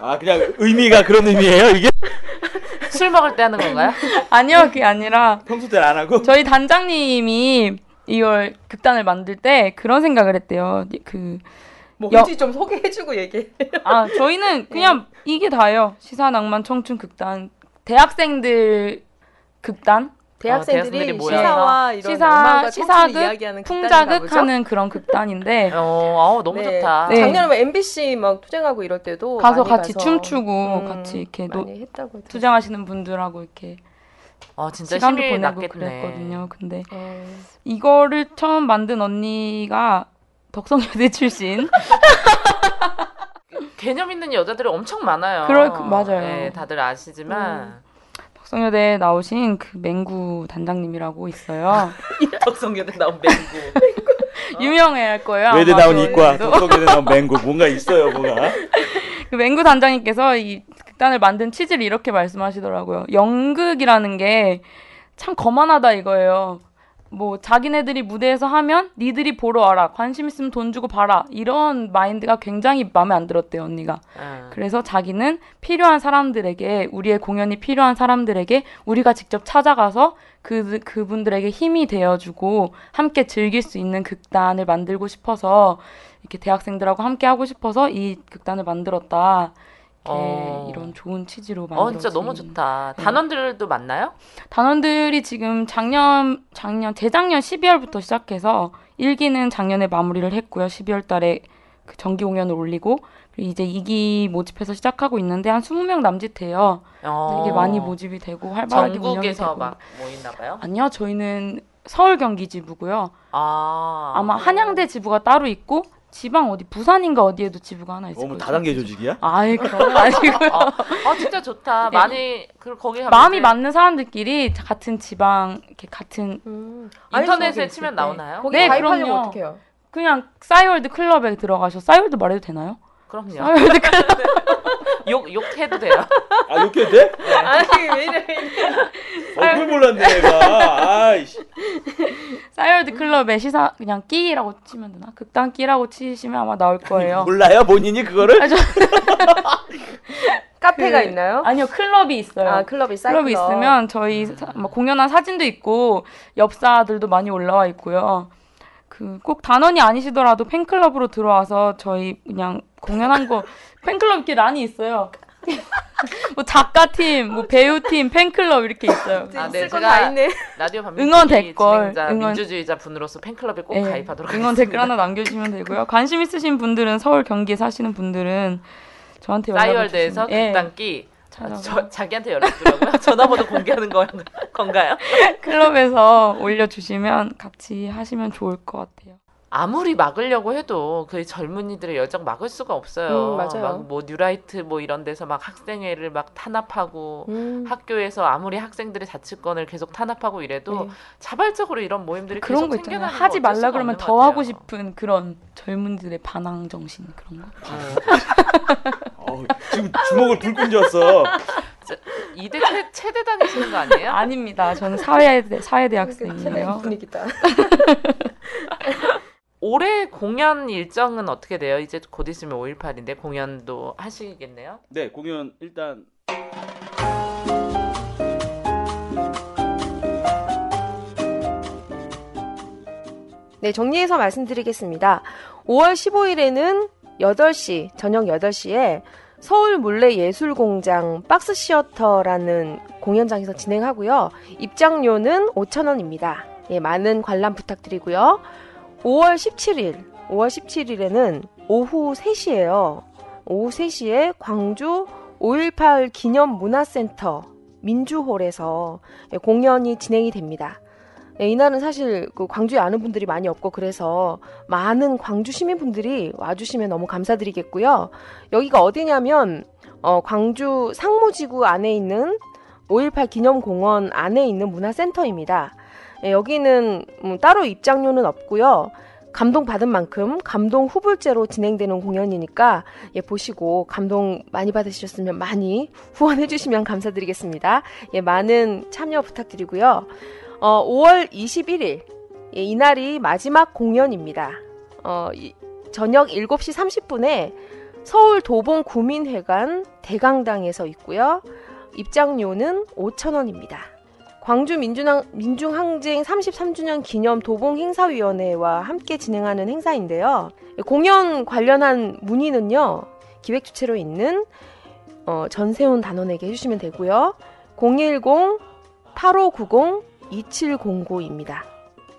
아 그냥 의미가 그런 의미예요 이게? 술 먹을 때 하는 건가요? 아니요, 그게 아니라 평소 때는 안 하고? 저희 단장님이 이걸 극단을 만들 때 그런 생각을 했대요. 그, 뭔지 좀 소개해주고 얘기해. 아, 저희는 그냥 이게 다예요. 시사, 낭만, 청춘, 극단. 대학생들 극단? 대학생들이 모여서 시사와 이런 시사, 시사극? 풍자극하는 그런 극단인데 어, 아우, 너무 네. 좋다. 네. 작년에 뭐 MBC 막 투쟁하고 이럴 때도 가서 같이 가서, 춤추고 음, 같이 이렇게 노. 투쟁하시는 분들하고 이렇게 어, 진짜 시간도 보내고 났겠네. 그랬거든요. 근데 어. 이거를 처음 만든 언니가 덕성여대 출신. 개념 있는 여자들이 엄청 많아요. 그럴 그- 맞아요. 네, 다들 아시지만 덕성여대 나오신 그 맹구 단장님이라고 있어요. 덕성여대 나온 맹구. 유명해 할 거예요. 외대 나온 그 이과. 독서계대 나온 맹구 뭔가 있어요 뭐가? 그 맹구 단장님께서 이 극단을 만든 취지를 이렇게 말씀하시더라고요. 연극이라는 게 참 거만하다 이거예요. 뭐 자기네들이 무대에서 하면 니들이 보러 와라 관심 있으면 돈 주고 봐라 이런 마인드가 굉장히 마음에 안 들었대요 언니가 아. 그래서 자기는 필요한 사람들에게 우리의 공연이 필요한 사람들에게 우리가 직접 찾아가서 그 그분들에게 힘이 되어주고 함께 즐길 수 있는 극단을 만들고 싶어서 이렇게 대학생들하고 함께 하고 싶어서 이 극단을 만들었다. 어. 이런 좋은 취지로 만들어. 어, 진짜 너무 좋다. 네. 단원들도 만나요? 단원들이 지금 작년 작년 재작년 12월부터 시작해서 1기는 작년에 마무리를 했고요. 12월 달에 그 정기 공연을 올리고 이제 2기 모집해서 시작하고 있는데 한 20명 남짓해요. 어. 되게 많이 모집이 되고 활발하게 전국에서. 막 모이나 봐요? 아니요, 저희는 서울 경기 지부고요. 아. 아마 한양대 지부가 따로 있고 지방 어디 부산인가 어디에도 지부가 하나 너무 거예요. 다단계 조직이야? 아이 그런 건 아니고요. 아, 진짜 좋다. 네. 많이 그 거기 마음이 이제 맞는 사람들끼리 같은 지방 이렇게 같은 음. 인터넷에 치면 네. 나오나요? 거기 네, 가입하려면 그럼요. 어떻게 해요? 그냥 싸이월드 클럽에 들어가셔. 싸이월드 말해도 되나요? 그럼요. 싸이월드 클럽 욕 욕해도 돼요. 아 욕해도 돼? 아니 왜 이래? 왜 이래. 어, 그걸 몰랐네 내가. 아이씨. 싸이월드 클럽에 시사 그냥 끼라고 치면 되나? 극단 끼라고 치시면 아마 나올 거예요. 몰라요 본인이 그거를? 아, 저- 카페가 그- 있나요? 아니요 클럽이 있어요. 아 클럽이 사이클 클럽이 있으면 저희 사- 뭐 공연한 사진도 있고 엽사들도 많이 올라와 있고요. 그 꼭 단원이 아니시더라도 팬클럽으로 들어와서 저희 그냥 공연한 거 팬클럽 이렇게 란이 있어요. 뭐 작가 팀, 뭐 배우 팀, 팬클럽 이렇게 있어요. 아, 네, 건 제가 다 있네. 라디오 밤 응원 댓글, 응원- 민주주의자 분으로서 팬클럽에 꼭 예, 가입하도록 응원 하겠습니다. 댓글 하나 남겨주시면 되고요. 관심 있으신 분들은 서울 경기에 사시는 분들은 저한테 주시면- 예, 극단기 아, 찾아서 저, 자기한테 연락 주라고요? 전화번호 공개하는 거, 건가요? 클럽에서 올려주시면 같이 하시면 좋을 것 같아요. 아무리 막으려고 해도 그 젊은이들의 열정 막을 수가 없어요. 음, 맞아요. 막 뭐 뉴라이트 뭐 이런 데서 막 학생회를 막 탄압하고 음. 학교에서 아무리 학생들의 자치권을 계속 탄압하고 이래도 네. 자발적으로 이런 모임들이 그런 계속 거 있잖아요. 하지 말라 그러면 더것 하고. 싶은 그런 젊은들의 반항 정신 그런 거. 어, 지금 주먹을 불끈 쥐었어. 이대 최, 최대 다니시는 거 아니에요? 아닙니다. 저는 사회대 사회대 재밌는 학생이에요. 분위기다. 올해 공연 일정은 어떻게 돼요? 이제 곧 있으면 5.18인데 공연도 하시겠네요? 네 공연 일단 네, 정리해서 말씀드리겠습니다. 5월 15일에는 8시, 저녁 8시에 서울 물레 예술공장 박스 시어터라는 공연장에서 진행하고요. 입장료는 5,000원입니다. 예, 많은 관람 부탁드리고요. 5월 17일, 5월 17일에는 오후 3시에요. 오후 3시에 광주 5.18 기념 문화센터 민주홀에서 예, 공연이 진행이 됩니다. 예, 이날은 사실 그 광주에 아는 분들이 많이 없고 그래서 많은 광주 시민분들이 와주시면 너무 감사드리겠고요. 여기가 어디냐면 어, 광주 상무지구 안에 있는 5.18 기념공원 안에 있는 문화센터입니다. 예, 여기는 음, 따로 입장료는 없고요. 감동 받은 만큼 감동 후불제로 진행되는 공연이니까 예, 보시고 감동 많이 받으셨으면 많이 후원해 주시면 감사드리겠습니다. 예, 많은 참여 부탁드리고요. 어, 5월 21일 예, 이날이 마지막 공연입니다. 어, 이- 저녁 7시 30분에 서울 도봉 구민회관 대강당에서 있고요. 입장료는 5,000원입니다. 광주 민중항, 민중항쟁 33주년 기념 도봉 행사위원회와 함께 진행하는 행사인데요. 공연 관련한 문의는요, 기획 주체로 있는 어, 전세훈 단원에게 해주시면 되고요. 010-8590-2709입니다.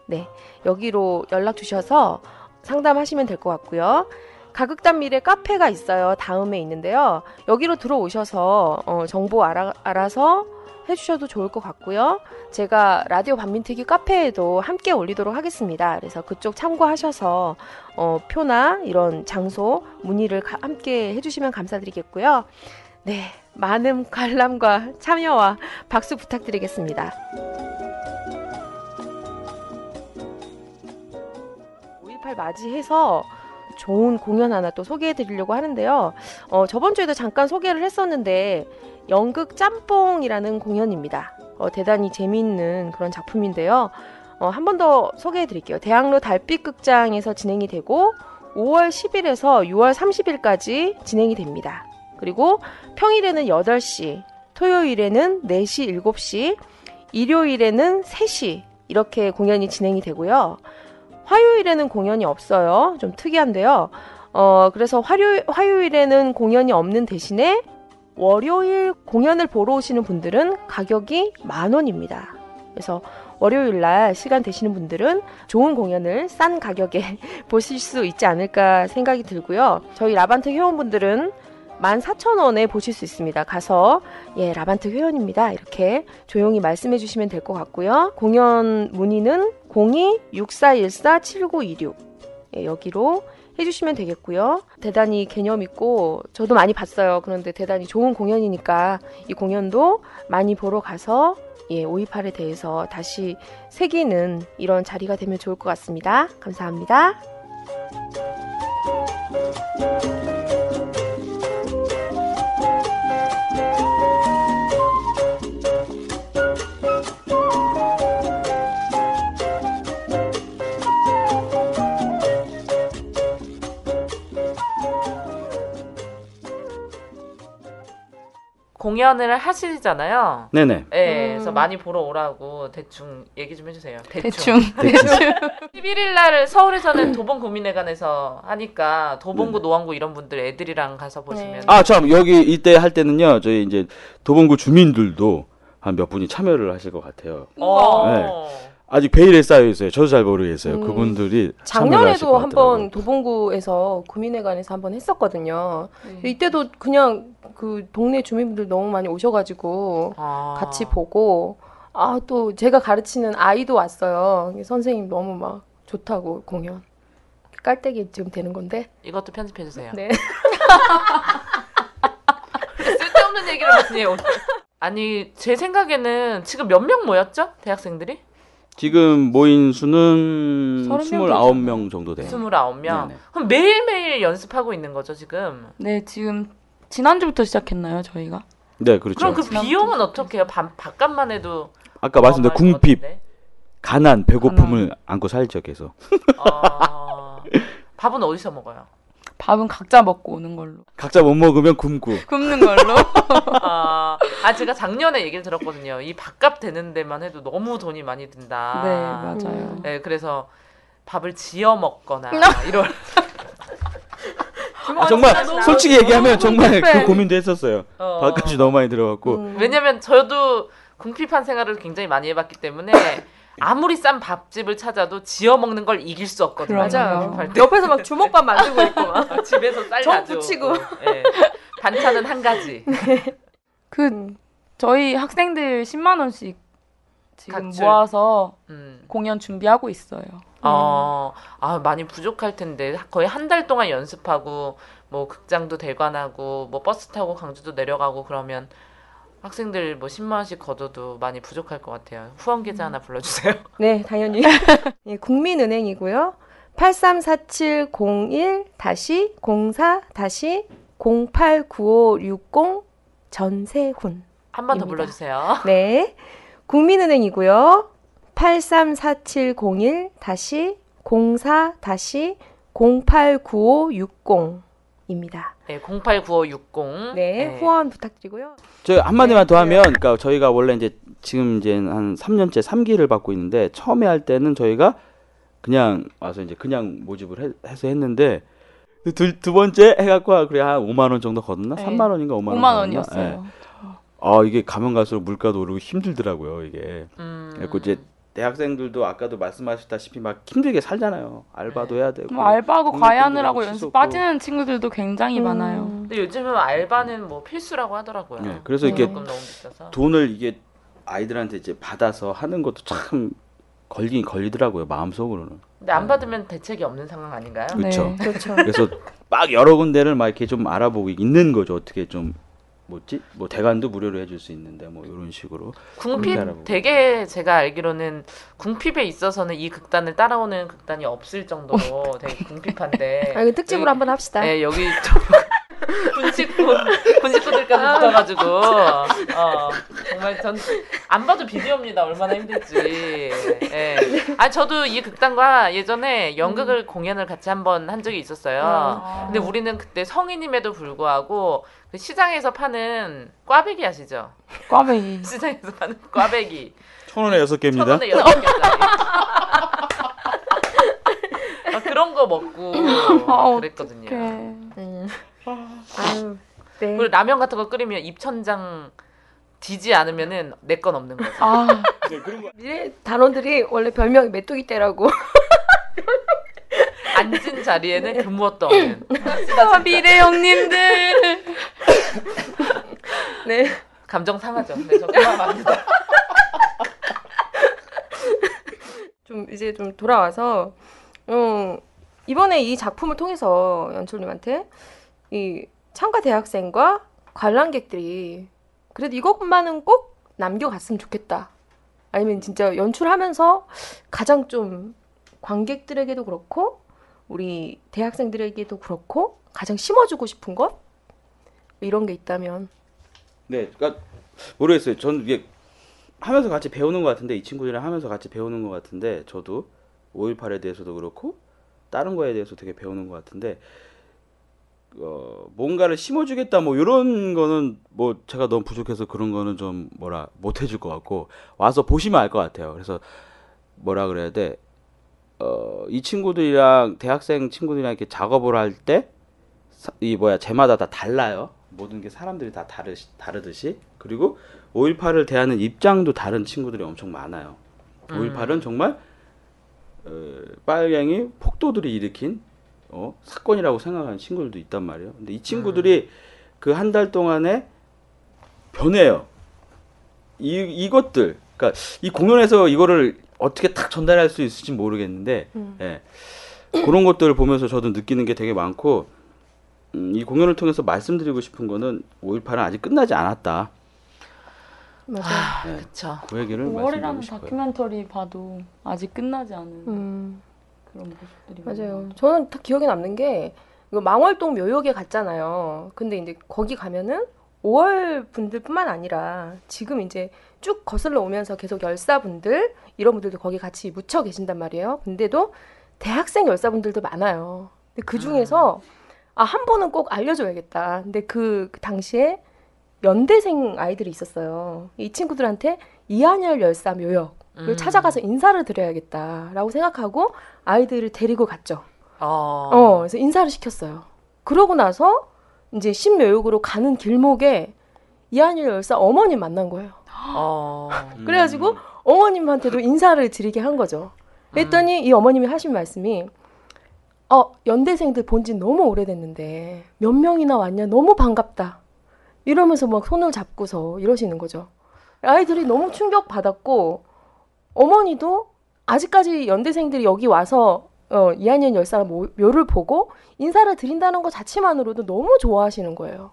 네, 여기로 연락 주셔서 상담하시면 될 것 같고요. 가극단 미래 카페가 있어요. 다음에 있는데요. 여기로 들어오셔서 어, 정보 알아, 알아서 해주셔도 좋을 것 같고요. 제가 라디오 반민특위 카페에도 함께 올리도록 하겠습니다. 그래서 그쪽 참고하셔서 어, 표나 이런 장소 문의를 가- 함께 해주시면 감사드리겠고요. 네, 많은 관람과 참여와 박수 부탁드리겠습니다. 5.18 맞이해서 좋은 공연 하나 또 소개해 드리려고 하는데요. 어, 저번 주에도 잠깐 소개를 했었는데 연극 짬뽕이라는 공연입니다. 어, 대단히 재미있는 그런 작품인데요. 어, 한 번 더 소개해 드릴게요. 대학로 달빛 극장에서 진행이 되고 5월 10일에서 6월 30일까지 진행이 됩니다. 그리고 평일에는 8시, 토요일에는 4시, 7시, 일요일에는 3시 이렇게 공연이 진행이 되고요. 화요일에는 공연이 없어요. 좀 특이한데요. 어, 그래서 화요, 화요일에는 공연이 없는 대신에 월요일 공연을 보러 오시는 분들은 가격이 만 원입니다. 그래서 월요일 날 시간 되시는 분들은 좋은 공연을 싼 가격에 보실 수 있지 않을까 생각이 들고요. 저희 라반트 회원분들은 14,000원에 보실 수 있습니다. 가서 예, 라반트 회원입니다. 이렇게 조용히 말씀해 주시면 될 것 같고요. 공연 문의는 02-6414-7926 예, 여기로 해주시면 되겠고요. 대단히 개념 있고 저도 많이 봤어요. 그런데 대단히 좋은 공연이니까 이 공연도 많이 보러 가서 예, 528에 대해서 다시 새기는 이런 자리가 되면 좋을 것 같습니다. 감사합니다. 공연을 하시잖아요. 네네. 네, 음. 그래서 많이 보러 오라고 대충 얘기 좀 해주세요. 대충. 11일 날 서울에서는 도봉구민회관에서 하니까 도봉구 네네. 노원구 이런 분들 애들이랑 가서 보시면 네. 아, 참 여기 이때 할 때는요. 저희 이제 도봉구 주민들도 한 몇 분이 참여를 하실 것 같아요. 어. 아직 베일에 쌓여 있어요. 저도 잘 모르겠어요. 음. 그분들이 작년에도 것 한번. 도봉구에서 구민회관에서 한번 했었거든요. 네. 이때도 그냥 그 동네 주민분들 너무 많이 오셔가지고 아. 같이 보고 아 또 제가 가르치는 아이도 왔어요. 선생님 너무 막 좋다고 공연 깔때기 지금 되는 건데. 이것도 편집해 주세요. 네. 쓸데없는 얘기를 많이 해요. 오늘. 아니 제 생각에는 지금 몇 명 모였죠? 대학생들이? 지금 모인 수는 서른 명 29명 정도 돼요. 29명. 네네. 그럼 매일매일 연습하고 있는 거죠, 지금? 네, 지금 지난주부터 시작했나요, 저희가? 네, 그렇죠. 그럼 그 비용은. 어떻게 해요? 밥, 밥값만 해도 아까 말씀드린 궁핍? 가난, 배고픔을 안고 살죠, 계속. 아, 밥은 어디서 먹어요? 밥은 각자 먹고 오는 걸로. 각자 못 먹으면 굶고. 굶는 걸로. 아, 아, 제가 작년에 얘기를 들었거든요. 이 밥값 되는 데만 해도 너무 돈이 많이 든다. 네, 맞아요. 네, 그래서 밥을 지어 먹거나 이런. 아, 정말 솔직히 얘기하면 정말 궁핍해. 그 고민도 했었어요. 어. 밥값이 너무 많이 들어갔고. 음. 왜냐면 저도 궁핍한 생활을 굉장히 많이 해봤기 때문에 아무리 싼 밥집을 찾아도 지어 먹는 걸 이길 수 없거든요. 맞아요. 옆에서 막 주먹밥 만들고 있고 막. 아, 집에서 쌀정 가지고. 붙이고. 예. 반찬은 한 가지. 그 저희 학생들 10만 원씩 지금 각출. 모아서 음. 공연 준비하고 있어요. 어, 아, 많이 부족할 텐데. 거의 한 달 동안 연습하고, 뭐, 극장도 대관하고, 뭐, 버스 타고 강주도 내려가고, 그러면 학생들 뭐, 10만 원씩 걷어도 많이 부족할 것 같아요. 후원 계좌 하나 불러주세요. 네, 당연히. 예, 국민은행이고요. 8347-01-04-089560 전세훈. 한 번 더. 불러주세요. 네. 국민은행이고요. 8347-01-04-089560 입니다. 네, 089560. 네, 후원 부탁드리고요. 저 한마디만 네, 더 하면, 그러니까 저희가 원래 이제 지금 이제 한 3년째 3기를 받고 있는데 처음에 할 때는 저희가 그냥 와서 이제 그냥 모집을 해, 해서 했는데 두, 두 번째 해갖고 그래 한 5만 원 정도 걷었나? 네. 3만 원인가 5만 원. 5만 걷었나? 원이었어요. 예. 아 이게 가면 갈수록 물가도 오르고 힘들더라고요 이게. 음. 그래서 이제 대학생들도 아까도 말씀하셨다시피 막 힘들게 살잖아요. 알바도 해야 되고. 뭐 알바하고 과외하느라고 연습. 빠지는 친구들도 굉장히 음. 많아요. 근데 요즘은 알바는 뭐 필수라고 하더라고요. 네, 그래서 비싸서. 돈을 이게 아이들한테 이제 받아서 하는 것도 참 걸리긴 걸리더라고요 마음속으로는. 근데 안 받으면 대책이 없는 상황 아닌가요? 네. 그쵸. 네. 그렇죠. 그래서 막 여러 군데를 막 이렇게 좀 알아보고 있는 거죠. 어떻게 좀 뭐지? 뭐 대관도 무료로 해줄 수 있는데 뭐 이런 식으로. 궁핍. 되게 제가 알기로는 궁핍에 있어서는 이 극단을 따라오는 극단이 없을 정도로 되게 궁핍한데 아, 특집으로 한번 합시다. 네, 여기 좀 군식군 군식군들까지 붙어가지고 어, 정말 전 안 봐도 비디오입니다. 얼마나 힘들지. 예. 아 저도 이 극단과 예전에 연극을 공연을 같이 한번 한 적이 있었어요. 근데 우리는 그때 성인임에도 불구하고 그 시장에서 파는 꽈배기 아시죠? 꽈배기. 시장에서 파는 꽈배기 천 원에 여섯 천 개입니다. 원에 여섯 개짜리. 아, 그런 거 먹고 아, 그랬거든요. 어떡해. 음. 아유, 네. 그리고 라면 같은 거 끓이면 입천장 디지 않으면은 내 건 없는 거죠. 아, 미래 단원들이 원래 별명이 메뚜기 떼라고. 앉은 자리에는 그 무엇도 없는. 아, 미래 형님들. 네. 감정 상하죠. 네, 저 공감합니다. 좀 이제 좀 돌아와서 음, 이번에 이 작품을 통해서 연출님한테 이 참가 대학생과 관람객들이 그래도 이것만은 꼭 남겨갔으면 좋겠다. 아니면 진짜 연출하면서 가장 좀 관객들에게도 그렇고 우리 대학생들에게도 그렇고 가장 심어주고 싶은 것 이런 게 있다면 네, 그러니까 모르겠어요. 저는 이게 하면서 같이 배우는 것 같은데 이 친구들이랑 하면서 같이 배우는 것 같은데 저도 5.18에 대해서도 그렇고 다른 거에 대해서 되게 배우는 것 같은데 어, 뭔가를 심어주겠다 뭐 이런 거는 뭐 제가 너무 부족해서 그런 거는 좀 뭐라 못 해줄 것 같고 와서 보시면 알 것 같아요. 그래서 뭐라 그래야 돼? 어, 이 친구들이랑 대학생 친구들이랑 이렇게 작업을 할 때 이 뭐야 제마다 다 달라요. 모든 게 사람들이 다 다르 다르듯이 그리고 5.18을 대하는 입장도 다른 친구들이 엄청 많아요. 5.18은 정말 어, 빨갱이 폭도들이 일으킨 어, 사건이라고 생각하는 친구들도 있단 말이에요. 근데 이 친구들이 그한 달 동안에 변해요. 이 이것들, 그러니까 이 공연에서 이거를 어떻게 딱 전달할 수 있을지 모르겠는데, 예. 그런 것들을 보면서 저도 느끼는 게 되게 많고, 음, 이 공연을 통해서 말씀드리고 싶은 거는 5.18은 아직 끝나지 않았다. 맞아요. 그쵸. 그 얘기를 5월이라는 말씀드리고 싶어요. 다큐멘터리 봐도 아직 끝나지 않은 음. 그런 모습들이 맞아요. 저는 다 기억에 남는 게 이거 망월동 묘역에 갔잖아요. 근데 이제 거기 가면은 5월 분들뿐만 아니라 지금 이제 쭉 거슬러 오면서 계속 열사분들 이런 분들도 거기 같이 묻혀 계신단 말이에요. 근데도 대학생 열사분들도 많아요. 근데 그 중에서 아한 번은 꼭 알려줘야겠다. 근데 그, 그 당시에 연대생 아이들이 있었어요. 이 친구들한테 이한열 열사 묘역 을 음. 찾아가서 인사를 드려야겠다라고 생각하고 아이들을 데리고 갔죠. 어. 어, 그래서 인사를 시켰어요. 그러고 나서 이제 신묘역으로 가는 길목에 이한일 열사 어머님 만난 거예요. 어. 음. 그래가지고 어머님한테도 인사를 드리게 한 거죠. 그랬더니 이 어머님이 하신 말씀이 어, 연대생들 본 지 너무 오래됐는데 몇 명이나 왔냐 너무 반갑다. 이러면서 막 손을 잡고서 이러시는 거죠. 아이들이 너무 충격 받았고 어머니도 아직까지 연대생들이 여기 와서 어, 이한년 열사 모- 묘를 보고 인사를 드린다는 것 자체만으로도 너무 좋아하시는 거예요.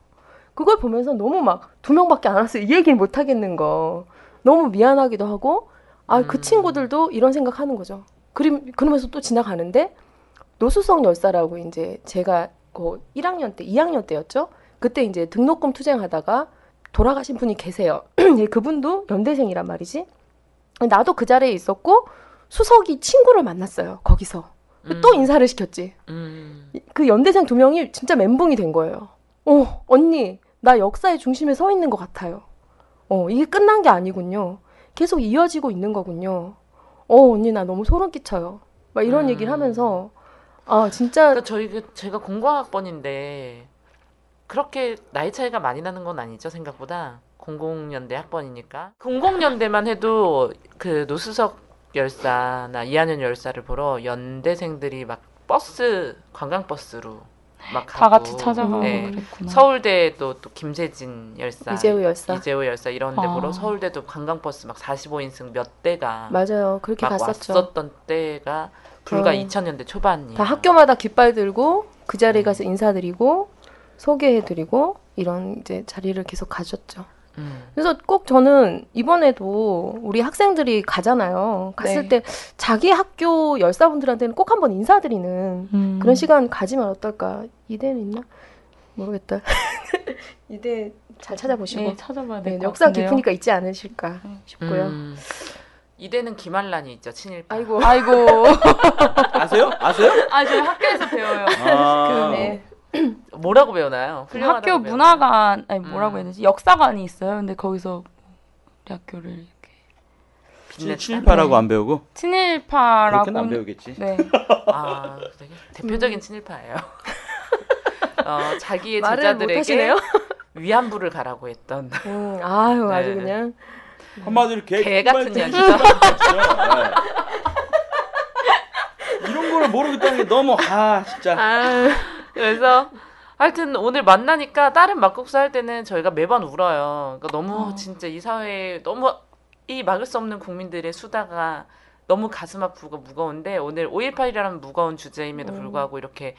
그걸 보면서 너무 막 두 명밖에 안 왔어요. 이 얘기를 못 하겠는 거. 너무 미안하기도 하고 아그 음. 친구들도 이런 생각하는 거죠. 그림 그러면서 또 지나가는데 노수성 열사라고 이제 제가 그 1학년 때 2학년 때였죠. 그때 이제 등록금 투쟁하다가 돌아가신 분이 계세요. 예, 그분도 연대생이란 말이지. 나도 그 자리에 있었고 수석이 친구를 만났어요. 거기서 또 인사를 시켰지. 음. 그 연대생 두 명이 진짜 멘붕이 된 거예요. 어, 언니, 나 역사의 중심에 서 있는 것 같아요. 어, 이게 끝난 게 아니군요. 계속 이어지고 있는 거군요. 어, 언니, 나 너무 소름 끼쳐요. 막 이런 음. 얘기를 하면서, 아, 진짜, 그러니까 저희 그 제가 공과학번인데 그렇게 나이 차이가 많이 나는 건 아니죠 생각보다 00년대 학번이니까 00년대만 해도 그 노수석 열사나 이한현 열사를 보러 연대생들이 막 버스 관광버스로 막다 가고 같이 찾아가고 네. 그랬구나. 서울대도 또 김세진 열사 이재우 열사. 이재우 열사 이런 데 아. 보러 서울대도 관광버스 막 45인승 몇 대가 맞아요. 그렇게 막 갔었죠. 왔었던 때가 불과 어. 2000년대 초반이에요. 다 학교마다 깃발 들고 그 자리에 가서 인사드리고 소개해드리고 이런 이제 자리를 계속 가졌죠. 음. 그래서 꼭 저는 이번에도 우리 학생들이 가잖아요. 갔을 네. 때 자기 학교 열사분들한테는 꼭 한번 인사드리는 음. 그런 시간 가지면 어떨까? 이대는 있나? 모르겠다. 이대 잘 찾아보시고 네, 찾아봐야 네, 될것 역사 같은데요. 깊으니까 있지 않으실까 싶고요. 음. 이대는 김한란이 있죠 친일파. 아이고 아이고. 아세요? 아세요? 아, 저희 학교에서 배워요. 아. 그러네. 뭐라고 배우나요? 훌륭하다고 학교 배우나요? 문화관 아니 뭐라고 음. 해야 되지? 역사관이 있어요. 근데 거기서 우리 학교를 이렇게 친-? 친일파라고 안 배우고 친일파라고 그렇게는 안 배우겠지. 네. 아, 되게 대표적인 친일파예요. 어, 자기의 말을 제자들에게. 위안부를 가라고 했던 음, 아유 아주 네. 그냥 한마디로 개, 개 같은 년이죠. 네. 이런 거를 모르겠다는 게 너무 아 진짜 아 그래서 하여튼 오늘 만나니까 다른 막국수 할 때는 저희가 매번 울어요. 그러니까 너무 어. 진짜 이 사회에 너무 이 막을 수 없는 국민들의 수다가 너무 가슴 아프고 무거운데 오늘 5.18이라는 무거운 주제임에도 음. 불구하고 이렇게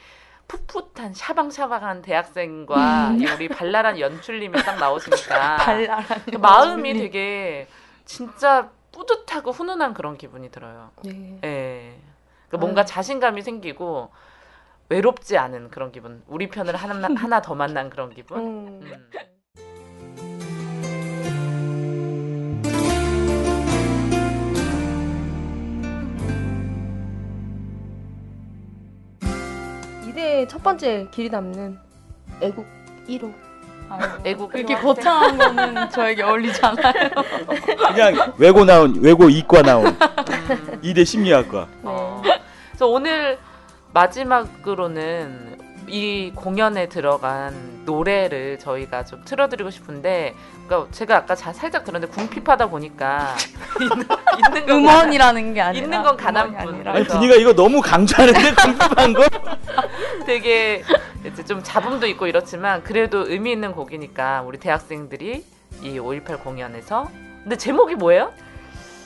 풋풋한 샤방샤방한 대학생과 이 우리 발랄한 연출님이 딱 나오시니까 발랄한 그 마음이 되게 진짜 뿌듯하고 훈훈한 그런 기분이 들어요. 네. 예. 그러니까 뭔가 아유. 자신감이 생기고 외롭지 않은 그런 기분. 우리 편을 하나, 하나 더 만난 그런 기분. 음. 음. 이대 첫 번째 길이 남는 애국 1호. 아유, 애국 때. 거창한 거는 저에게 어울리지 않아요. 그냥 외고 나온 외고 이과 나온 음. 이대 심리학과. 어. 그래서 오늘 마지막으로는 이 공연에 들어간 노래를 저희가 좀 틀어드리고 싶은데, 그러니까 제가 아까 자, 살짝 들었는데 궁핍하다 보니까 있는, 있는 건 음원이라는 게 아니라 있는 건 아니라. 아니 분위기가 이거 너무 강조하는데 궁금한 거? 되게 이제 좀 잡음도 있고 이렇지만 그래도 의미 있는 곡이니까 우리 대학생들이 이 5.18 공연에서 근데 제목이 뭐예요?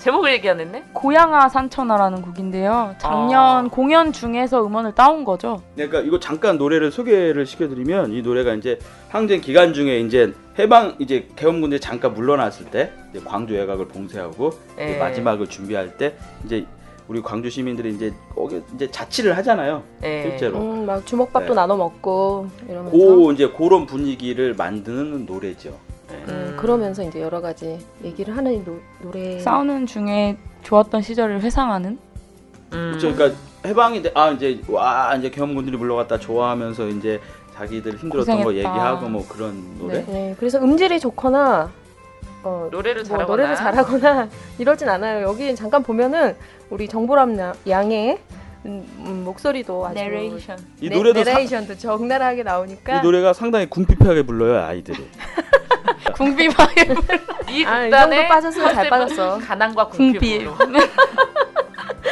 제목을 얘기 안 했네? 고양아 산천하라는 곡인데요. 작년 어. 공연 중에서 음원을 따온 거죠. 그러니까 이거 잠깐 노래를 소개를 시켜드리면 이 노래가 이제 항쟁 기간 중에 이제 해방 이제 개헌군대 잠깐 물러났을 때 이제 광주 외곽을 봉쇄하고 이제 예. 마지막을 준비할 때 이제 우리 광주 시민들이 이제 거기 이제 자치를 하잖아요 예. 실제로 음, 막 주먹밥도 네. 나눠 먹고 이러면서 고 이제 그런 분위기를 만드는 노래죠. 네. 음, 그러면서 이제 여러 가지 얘기를 하는 노, 노래. 싸우는 중에 좋았던 시절을 회상하는 음. 그렇죠. 그러니까 해방이 돼, 아 이제 와 이제 개헌군들이 물러갔다 좋아하면서 이제 자기들 힘들었던 거 고생했다. 얘기하고 뭐 그런 노래. 네, 그래서 음질이 좋거나 어, 노래를 뭐 잘하거나 노래를 잘하거나 이러진 않아요. 여기 잠깐 보면은 우리 정보람 야- 양의 음, 음, 목소리도 아주 내레이션. 이 네, 노래도 사- 내레이션도 적나라하게 나오니까 이 노래가 상당히 궁핍하게 불러요 아이들이. 궁비 바이 이 아, 이 극단의 정도 빠졌으면 잘 컨셉은 빠졌어. 가난과 궁비.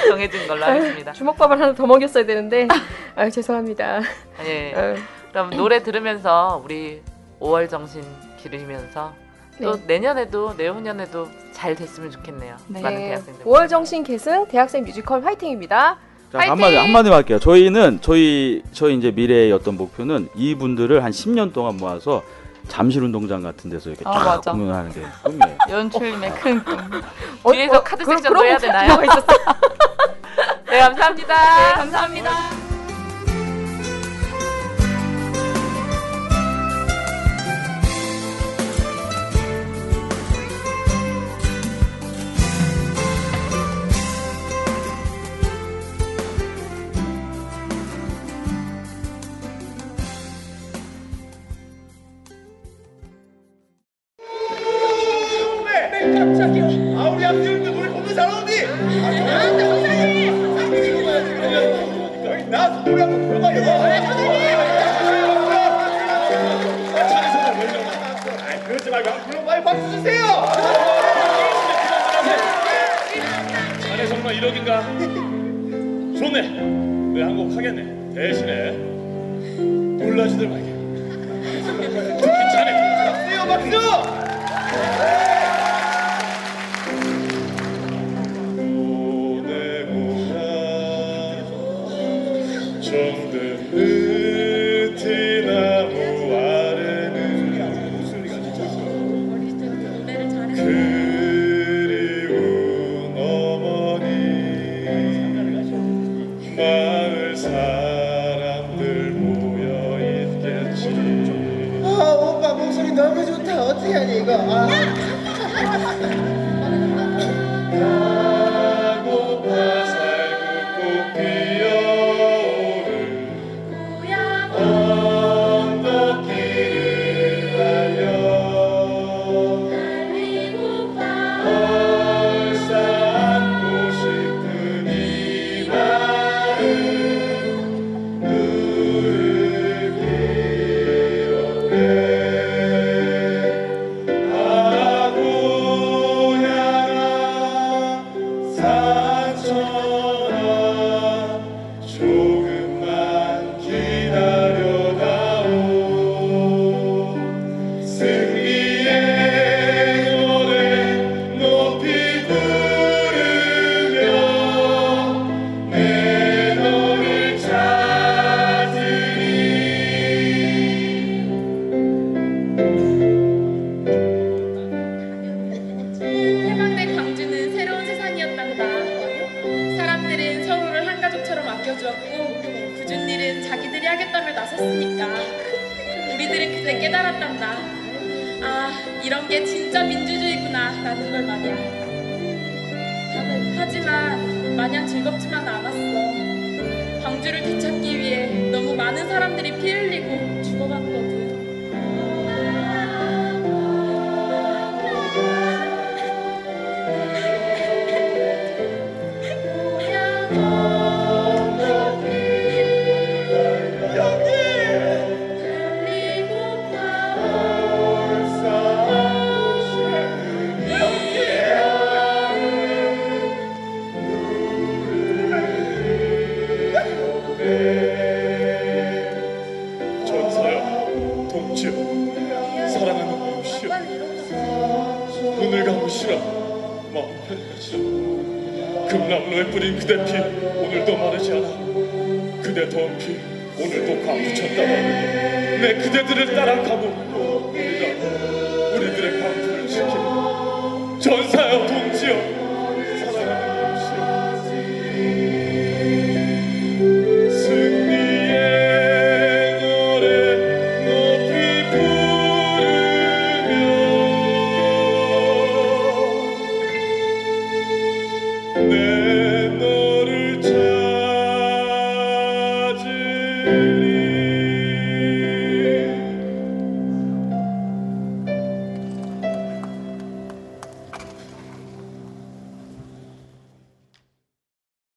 정해진 걸로 하겠습니다. 주먹밥을 하나 더 먹였어야 되는데 아 죄송합니다. 예. 어, 그럼 노래 들으면서 우리 5월 정신 기르면서 또 네. 내년에도 내후년에도 잘 됐으면 좋겠네요. 네. 많은 대학생들. 5월 정신 계승 대학생 뮤지컬 화이팅입니다. 자 파이팅! 한마디 한마디만 할게요. 저희는 저희 저희 이제 미래의 어떤 목표는 이분들을 한 10년 동안 모아서 잠실 운동장 같은 데서 이렇게 아, 쫙 맞아. 공연하는 게 꿈이에요. 연출님의 큰 꿈. 어, 뒤에서 어, 카드 해야 거 되나요? 네, 감사합니다. 감사합니다. 보 깨달았단다. 아 이런 게 진짜 민주주의구나 라는 걸 말이야. 하지만 마냥 즐겁지만 않았어. 광주를 되찾기 위해 너무 많은 사람들이 피 흘리고 죽어갔거든. 금남로에 뿌린 그대 피 오늘도 마르지 않아. 그대 더운 피 오늘도 광부쳤다 마르니 내 그대들을 따라 가고 우리가 우리들의 광부를 지키고 전사여 동